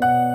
you